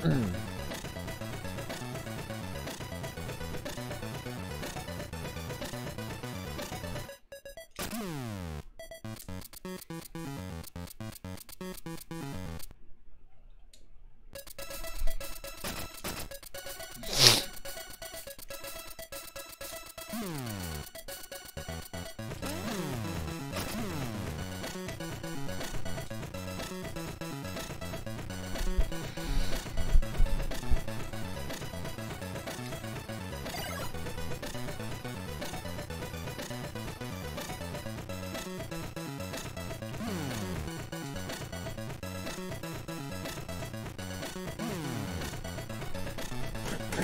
Mm-mm.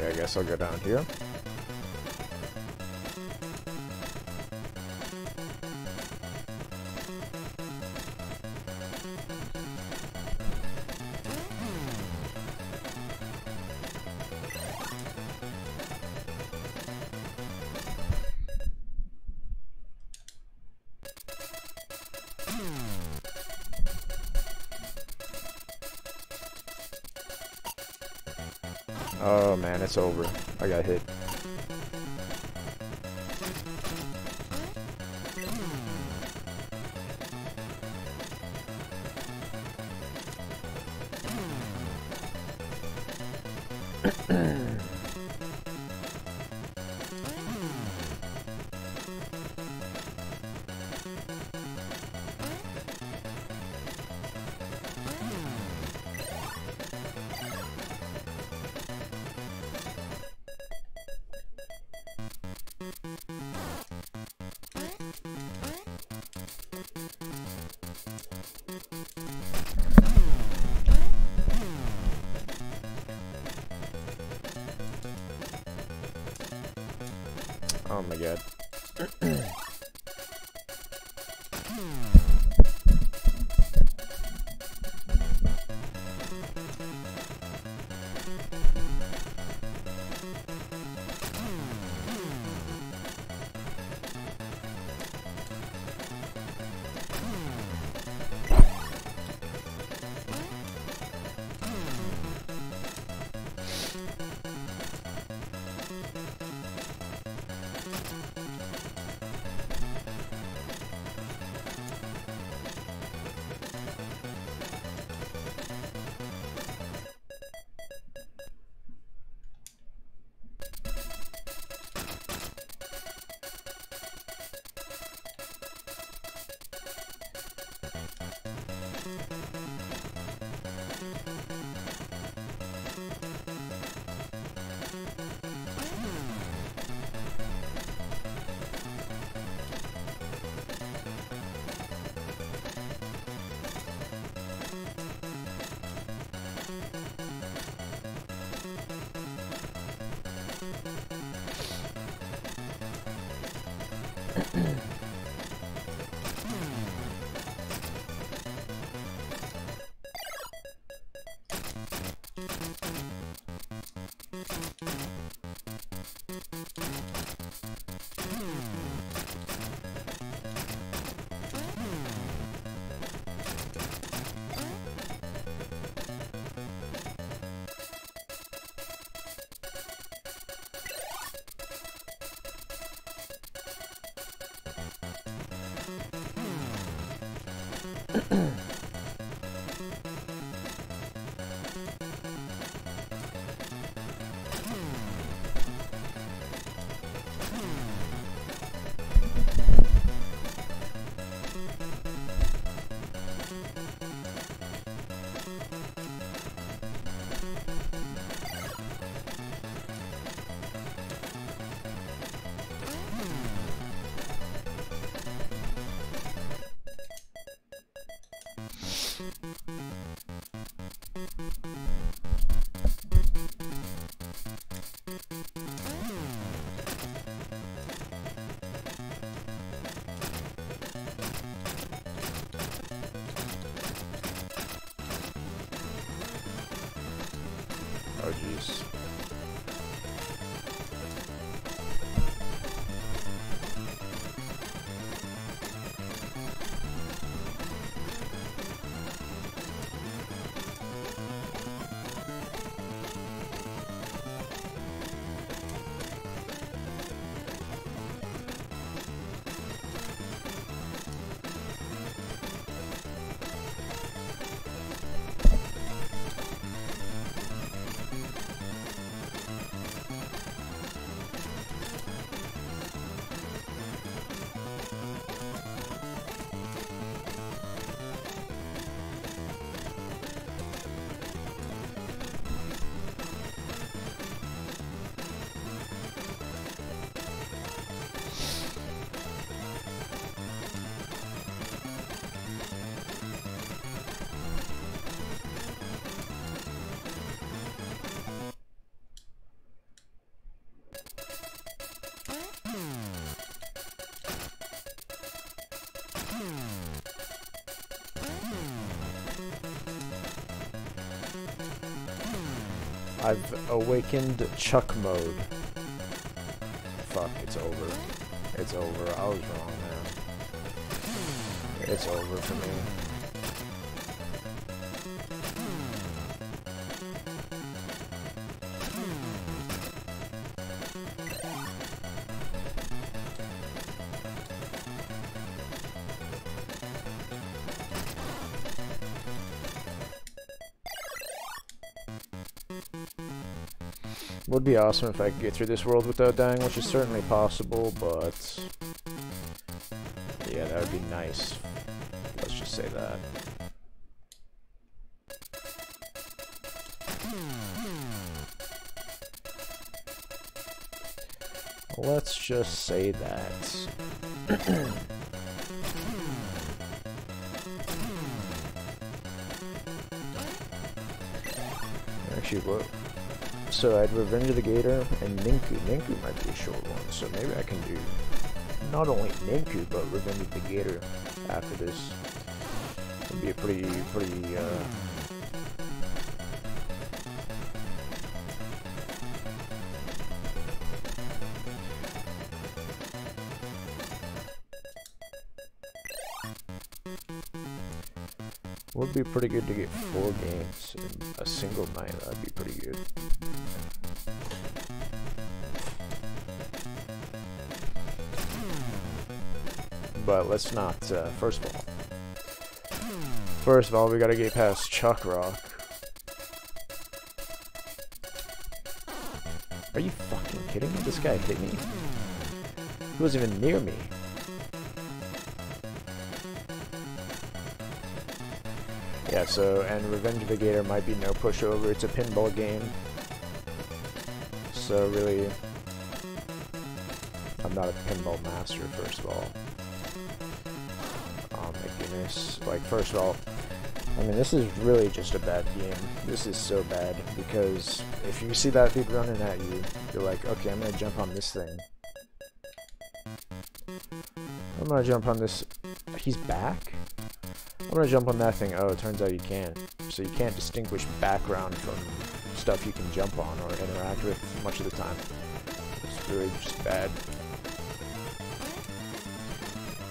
Okay, I guess I'll go down here. It's over. I got hit. Mm-hmm. I've awakened Chuck mode. Fuck, it's over. It's over. I was wrong, man. It's over for me. Would be awesome if I could get through this world without dying, which is certainly possible, but... Yeah, that would be nice. Let's just say that. Let's just say that. Actually, what? So I had Revenge of the Gator and Ninku. Ninku might be a short one, so maybe I can do not only Ninku, but Revenge of the Gator after this. It'd be a pretty, pretty, uh, Would be pretty good to get four games in a single night. That'd be pretty good. But let's not, uh, first of all, first of all, we gotta get past Chuck Rock. Are you fucking kidding me? This guy hit me? He wasn't even near me. Yeah, so, and Revenge of the Gator might be no pushover. It's a pinball game. So really, I'm not a pinball master, first of all. Goodness. Like, first of all, I mean, this is really just a bad game. This is so bad, because if you see that dude running at you, you're like, okay, I'm gonna jump on this thing. I'm gonna jump on this... He's back? I'm gonna jump on that thing. Oh, it turns out you can't. So you can't distinguish background from stuff you can jump on or interact with much of the time. It's really just bad.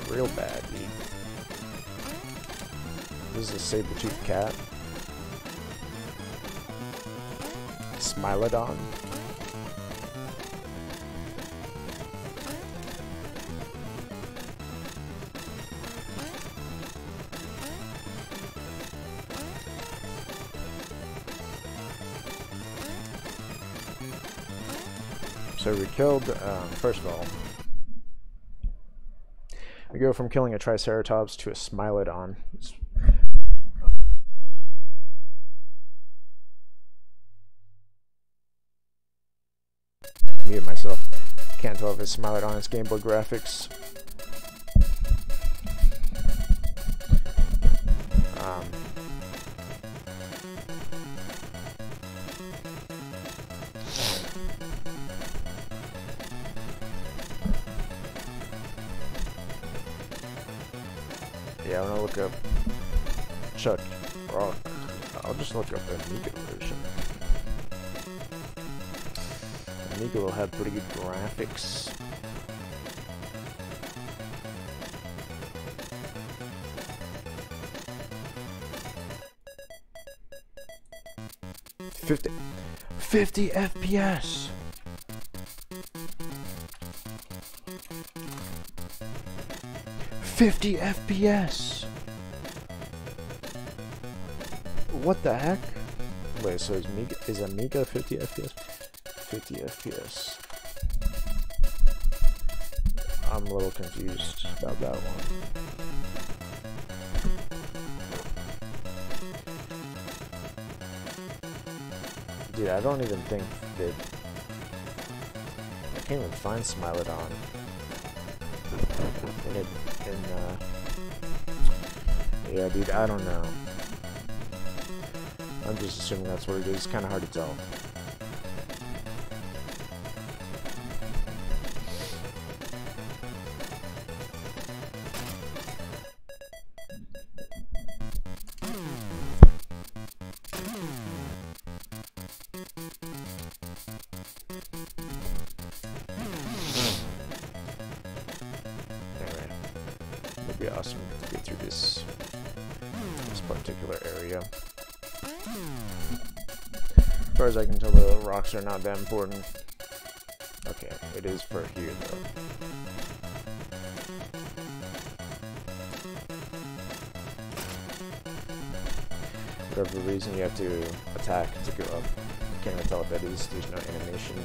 Real bad, dude. This is a saber-toothed cat. Smilodon. So we killed, um, first of all, we go from killing a Triceratops to a Smilodon. Can't tell if it's Smilodon, it's Game Boy graphics. Um, Yeah, I'm gonna look up Chuck Rock. I'll just look up the Amiga version. Amiga will have pretty good graphics. Fifty. 50 FPS! 50 FPS! What the heck? Wait, so is Amiga, is Amiga 50 FPS? 50 FPS. I'm a little confused about that one. Dude, I don't even think that... I can't even find Smilodon. In it, in, uh... Yeah, dude, I don't know. I'm just assuming that's what it is. It's kind of hard to tell. Be awesome to get through this this particular area. As far as I can tell, the rocks are not that important. Okay, it is for here though. Whatever reason you have to attack to go up. I Can't even tell what that is. There's no animation.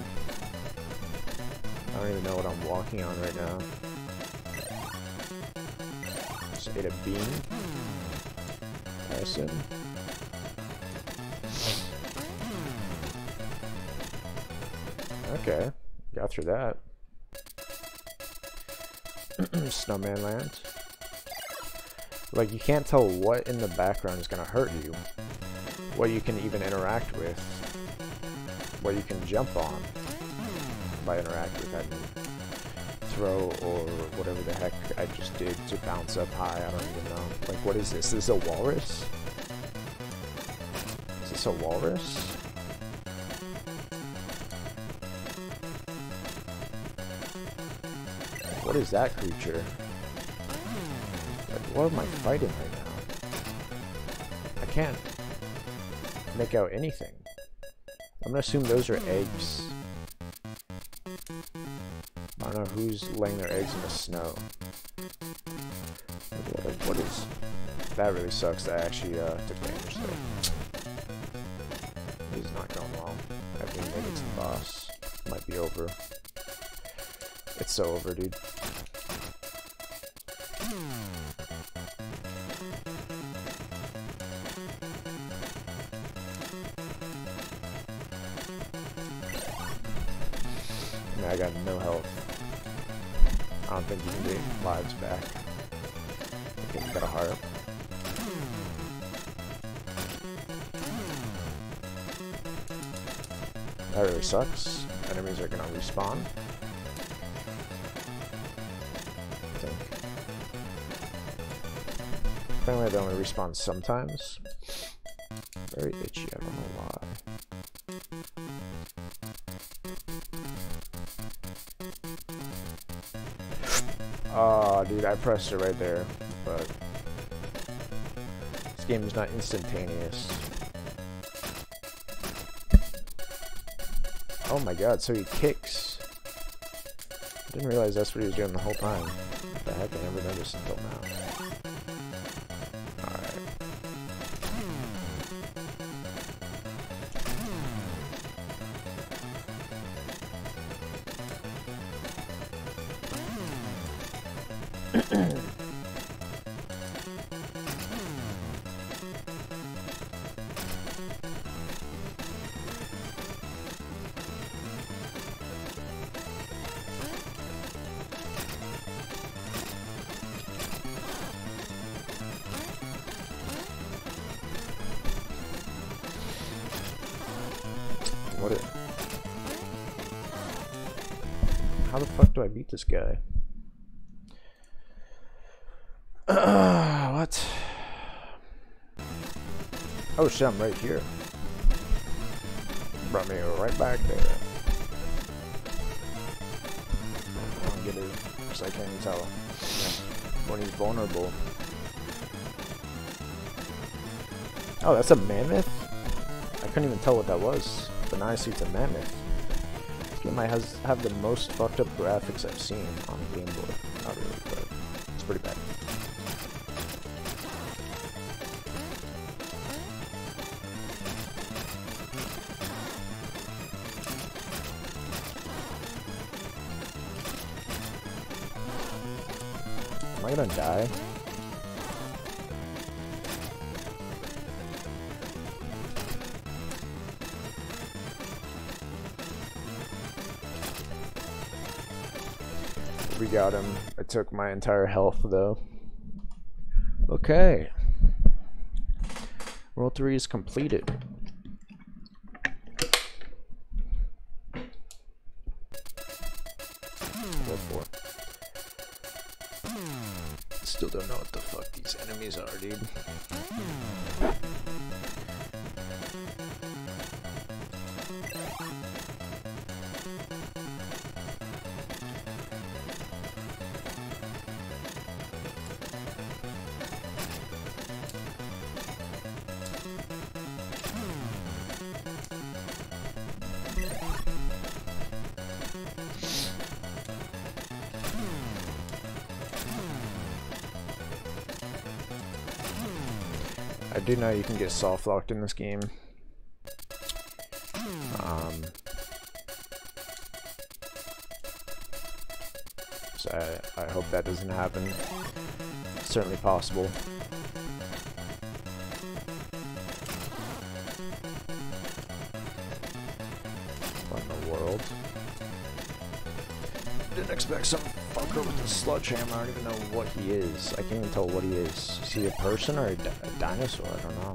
I don't even know what I'm walking on right now. Ate a bean. I assume. Okay, got through that. Snowman Land. Like, you can't tell what in the background is gonna hurt you. What you can even interact with. What you can jump on. By interact with, I mean throw or whatever the heck I just did to bounce up high. I don't even know. Like, what is this? Is this a walrus? Is this a walrus? What is that creature? Like, what am I fighting right now? I can't make out anything. I'm gonna assume those are eggs. Don't know who's laying their eggs in the snow. What, is... That really sucks that I actually uh, took damage there. Not going well. I haven't even made it to the boss. Might be over. It's so over, dude. I got no health. Think you can get lives back. Okay, got a heart. That really sucks. Enemies are gonna respawn. I think. Apparently they only respawn sometimes. Very itchy, I don't know why. I pressed it right there, but this game is not instantaneous. Oh my god, so he kicks. I didn't realize that's what he was doing the whole time. What the heck, I never noticed until now. How the fuck do I beat this guy? Uh, what? Oh shit, I'm right here. Brought me right back there. I don't get it, because I can't even tell when he's vulnerable. Oh, that's a mammoth? I couldn't even tell what that was, but now I see it's a mammoth. Game might has, have the most fucked up graphics I've seen on Game Boy. Not really, but it's pretty bad. Am I gonna die? Got him. I took my entire health though. Okay. World 3 is completed. World 4. Still don't know what the fuck these enemies are, dude. Do know you can get soft locked in this game. Um, so I, hope that doesn't happen. It's certainly possible. Didn't expect some fucker with a sledgehammer. I don't even know what he is. I can't even tell what he is. Is he a person or a, a dinosaur? I don't know.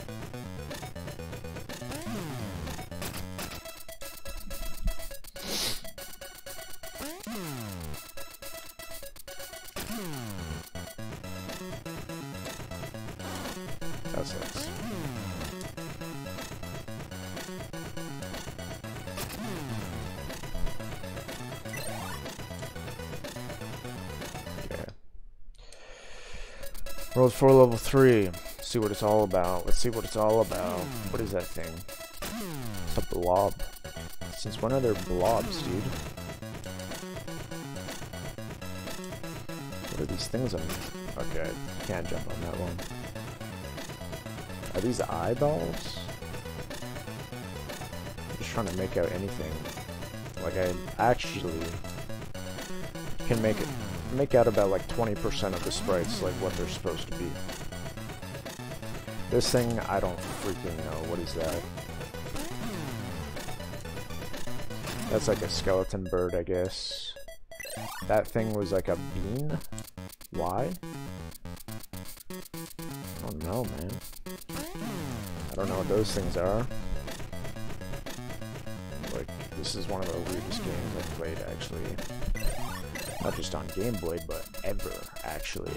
World 4 level 3. See what it's all about. Let's see what it's all about. What is that thing? It's a blob. Since when are there blobs, dude? What are these things on? Okay, can't jump on that one. Are these eyeballs? I'm just trying to make out anything. Like I actually can make it make out about like 20% of the sprites like what they're supposed to be. This thing, I don't freaking know. What is that? That's like a skeleton bird, I guess. That thing was like a bean? Why? I don't know, man. I don't know what those things are. Like, this is one of the weirdest games I've played, actually. Not just on Game Boy, but ever, actually.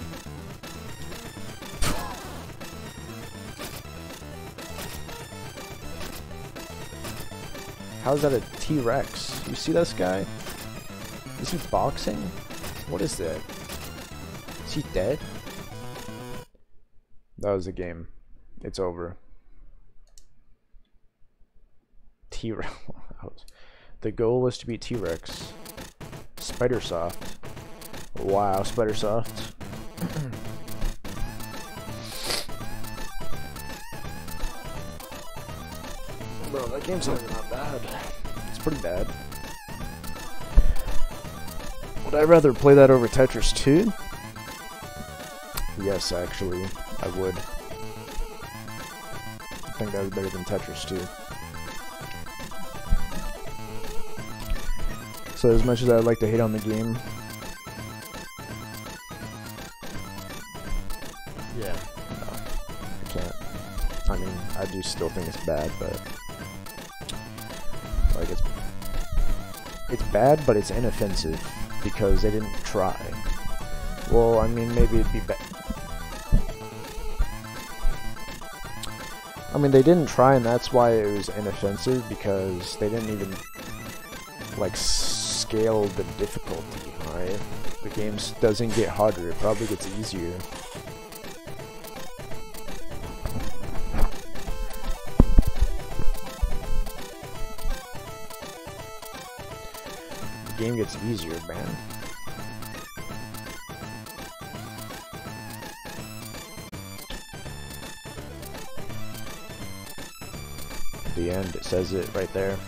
How's that a T-Rex? You see this guy? Is he boxing? What is that? Is he dead? That was a game. It's over. T-Rex. the goal was to beat T-Rex. Spidersoft. Wow, Spidersoft. Bro, that game's not not bad. It's pretty bad. Would I rather play that over Tetris 2? Yes, actually, I would. I think that was better than Tetris 2. So as much as I'd like to hate on the game, yeah, no, I can't. I mean, I do still think it's bad, but like it's it's bad, but it's inoffensive because they didn't try. Well, I mean, maybe it'd be bad. I mean, they didn't try, and that's why it was inoffensive because they didn't even like scale the difficulty. Right? The game doesn't get harder; it probably gets easier. The game gets easier, man. the end. It says it right there.